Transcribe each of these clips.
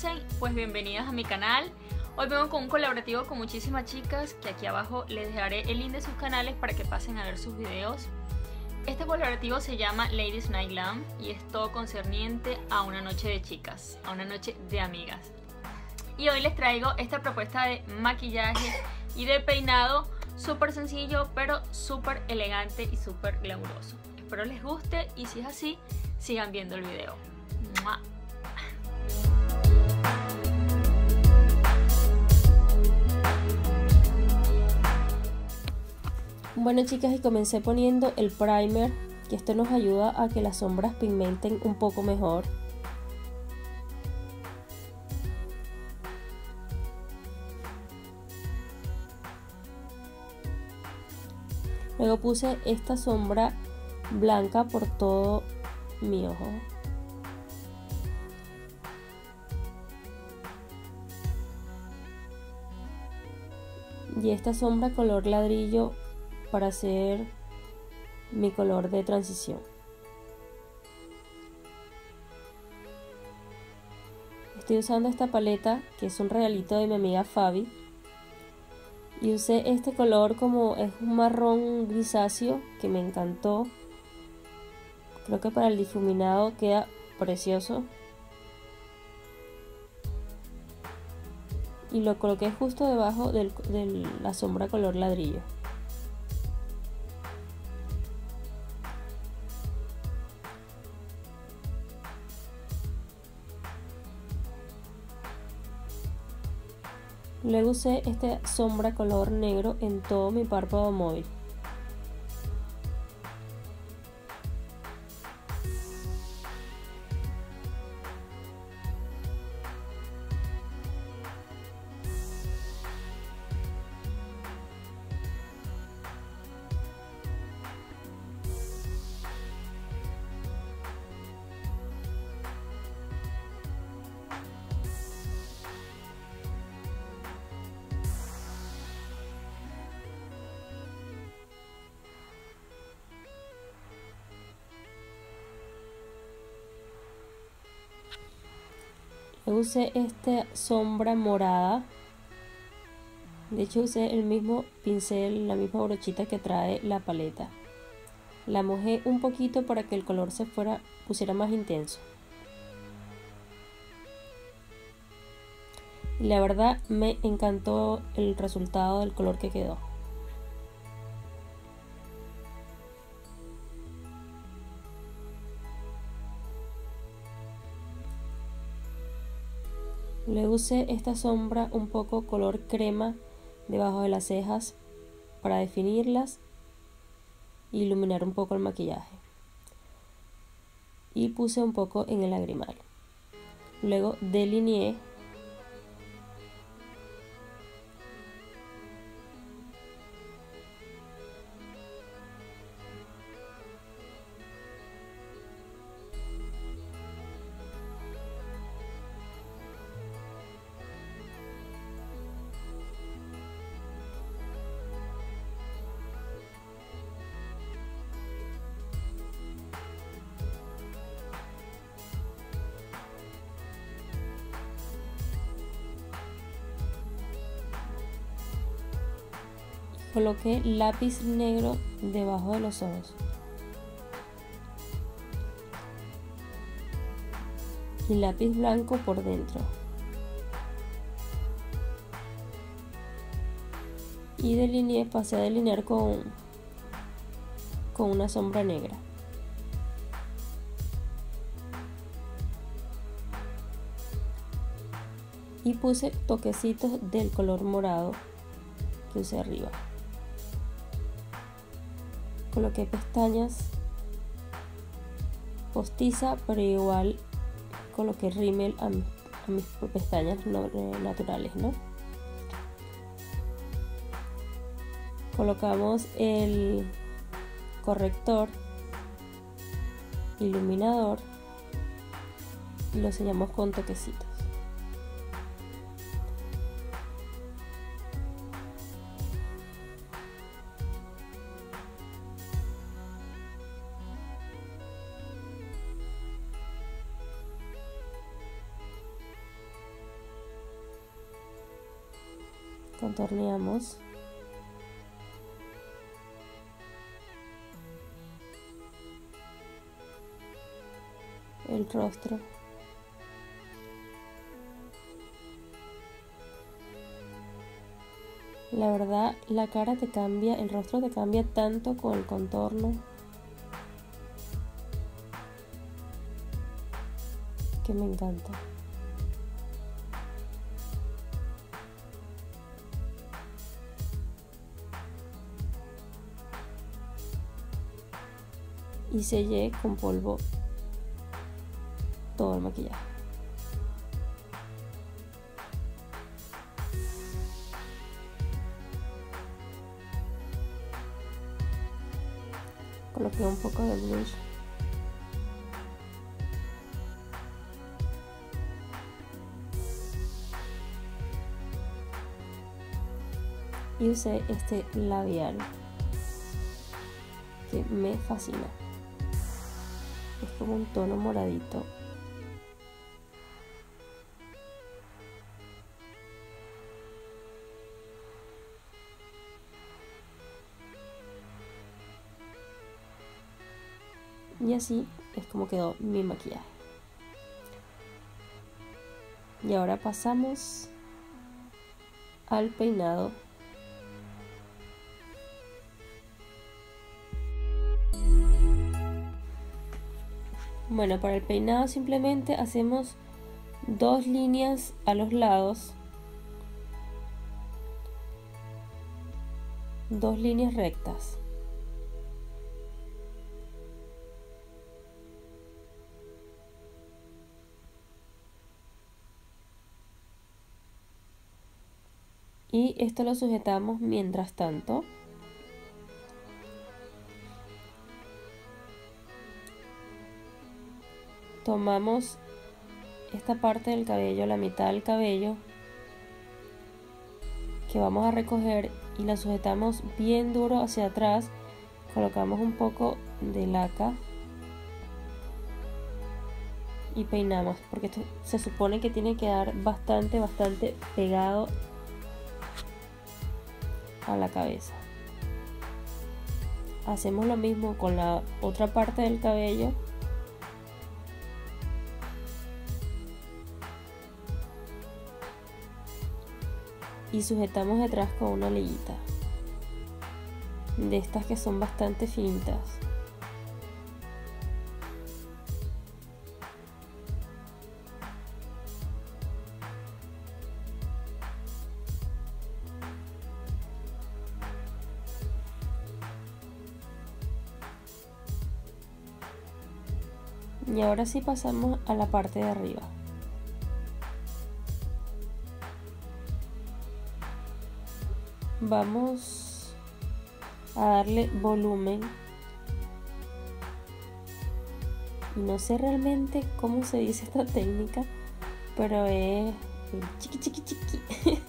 conocen, pues bienvenidas a mi canal. Hoy vengo con un colaborativo con muchísimas chicas que aquí abajo les dejaré el link de sus canales para que pasen a ver sus videos. Este colaborativo se llama Ladies Night Glam y es todo concerniente a una noche de chicas, a una noche de amigas. Y hoy les traigo esta propuesta de maquillaje y de peinado súper sencillo pero súper elegante y súper glamuroso. Espero les guste y si es así, sigan viendo el video. Bueno chicas y comencé poniendo el primer que esto nos ayuda a que las sombras pigmenten un poco mejor Luego puse esta sombra blanca por todo mi ojo. Y esta sombra color ladrillo para hacer mi color de transición. Estoy usando esta paleta que es un regalito de mi amiga Fabi y usé este color como es un marrón grisáceo que me encantó. Creo que para el difuminado queda precioso. Y lo coloqué justo debajo de la sombra color ladrillo Luego usé esta sombra color negro en todo mi párpado móvil. Usé esta sombra morada. De hecho usé el mismo pincel la misma brochita que trae la paleta. La mojé un poquito para que el color se fuera pusiera más intenso. La verdad me encantó el resultado del color que quedó Usé esta sombra un poco color crema debajo de las cejas para definirlas e iluminar un poco el maquillaje. Y puse un poco en el lagrimal. Luego delineé coloqué lápiz negro debajo de los ojos. Y lápiz blanco por dentro. Y delineé, pasé a delinear con, con una sombra negra. Y puse toquecitos del color morado que usé arriba coloqué pestañas postiza pero igual coloqué rímel a, mis pestañas eh, naturales ¿no? colocamos el corrector iluminador y lo sellamos con toquecitos contorneamos. El rostro. La verdad la cara te cambia el rostro te cambia tanto con el contorno. Que me encanta y sellé con polvo todo el maquillaje. Coloqué un poco de blush. Y usé este labial que me fascina un tono moradito. Y así es como quedó mi maquillaje. Y ahora pasamos al peinado Bueno, para el peinado simplemente hacemos dos líneas a los lados. Dos líneas rectas. Y esto lo sujetamos mientras tanto. Tomamos esta parte del cabello, la mitad del cabello, que vamos a recoger y la sujetamos bien duro hacia atrás, colocamos un poco de laca y peinamos, porque esto se supone que tiene que dar bastante, bastante pegado a la cabeza. Hacemos lo mismo con la otra parte del cabello y sujetamos detrás con una liguita de estas que son bastante finitas. Y ahora sí pasamos a la parte de arriba vamos a darle volumen. No sé realmente cómo se dice esta técnica pero es chiqui chiqui chiqui.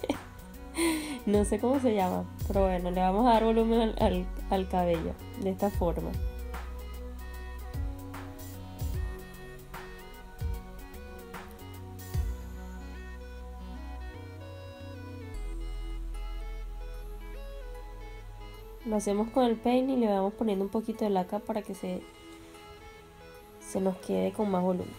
No sé cómo se llama pero bueno le vamos a dar volumen al, al cabello de esta forma Lo hacemos con el peine y le vamos poniendo un poquito de laca para que se, se nos quede con más volumen.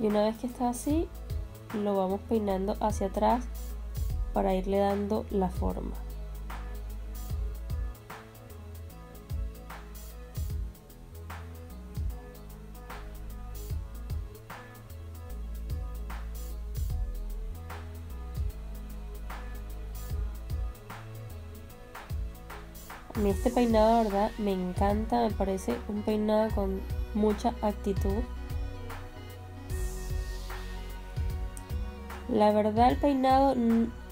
Y una vez que está así, lo vamos peinando hacia atrás para irle dando la forma. A mí este peinado, verdad, me encanta, me parece un peinado con mucha actitud. La verdad el peinado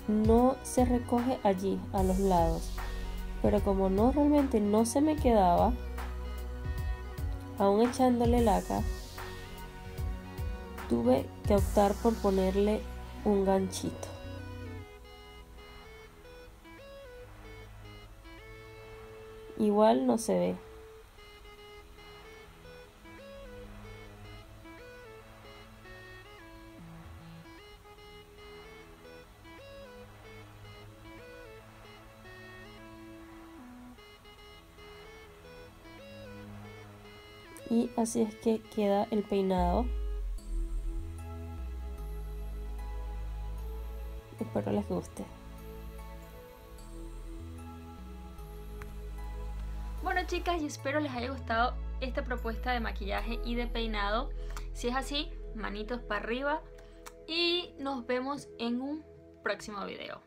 no se recoge allí a los lados pero como no realmente no se me quedaba aún echándole laca tuve que optar por ponerle un ganchito. Igual no se ve. y así es que queda el peinado. Espero les guste. Bueno chicas yo espero les haya gustado esta propuesta de maquillaje y de peinado. Si es así manitos para arriba. Y nos vemos en un próximo video.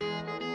Bye.